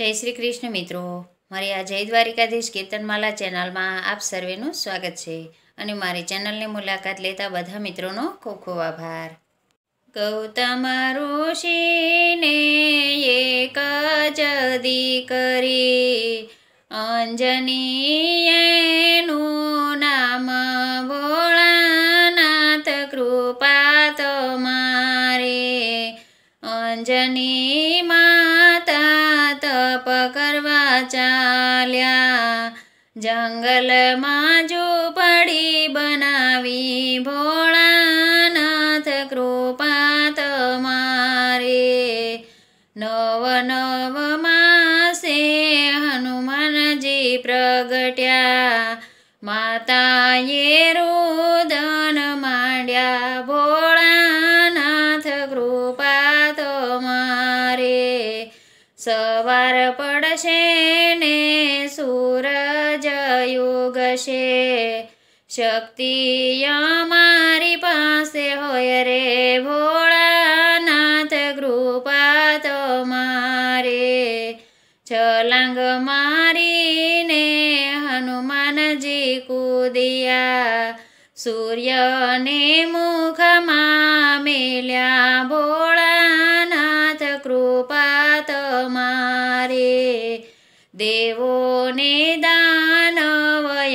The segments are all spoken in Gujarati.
જય શ્રી કૃષ્ણ મિત્રો. મારી આ જય દ્વારિકાધીશ કીર્તનમાલા ચેનલમાં આપ સર્વેનું સ્વાગત છે અને મારી ચેનલની મુલાકાત લેતા બધા મિત્રોનો ખૂબ ખૂબ આભાર. ગૌતમ ઋષિને એક જ દીકરી અંજની એનું નામ ભોળાનાથ કૃપા તમારે અંજની માતા જંગલમાં ઝૂંપડી બનાવી, ભોળાનાથ કૃપા તમારે. નવ નવ માસે હનુમાનજી પ્રગટ્યા, માતાએ રુદન માંડ્યા, ભોળાનાથ કૃપા તમારે. સવાર પડશે ને સૂરજ યુગશે શક્તિ અમારી પાસે હોય રે ભોળાનાથ, કૃપા તમારે છલાંગ મારીને હનુમાનજી કૂદિયા. સૂર્યને મુખમાં મેલ્યા. ભોળાનાથ, કૃપા મારે. દેવોને દાનવ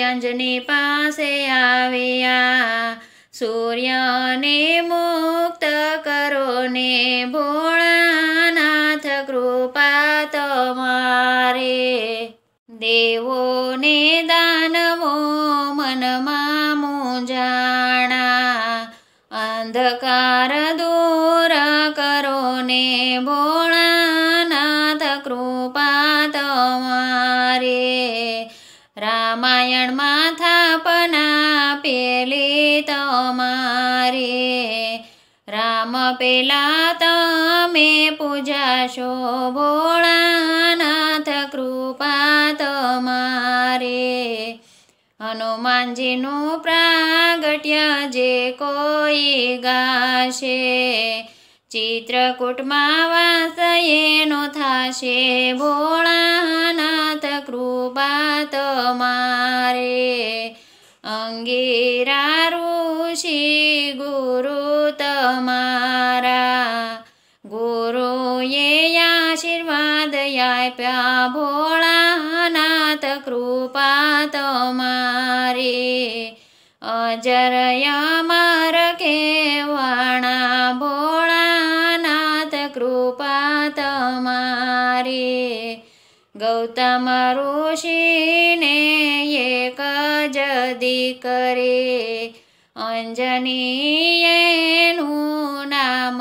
અંજની પાસે આવ્યા. સૂર્યને મુક્ત કરો ને ભોળાનાથ કૃપા તમારે. દેવોને દાનવો મનમાં મૂંઝાણા. અંધકાર દૂર કરો ને ભોળાનાથ કૃપા રામાયણમાં થાપના પેલી તમારે. રામ પેલા તમે પૂજાશો ભોળાનાથ કૃપા તમારે. હનુમાનજીનું પ્રાગટ્ય જે કોઈ ગાશે. ચિત્રકૂટમાં વાસ એનો થાશે. ભોળાનાથ કૃપા તમારે. અંગીરા ઋષિ ગુરુ તમારા. ગુરુએ આશીર્વાદ આપ્યા. ભોળાનાથ કૃપા તમારે. અજર અમર કેવાણા ભોળાનાથ તમારે ગૌતમ ઋષિને એક જ દીકરે. અંજની એનું નામ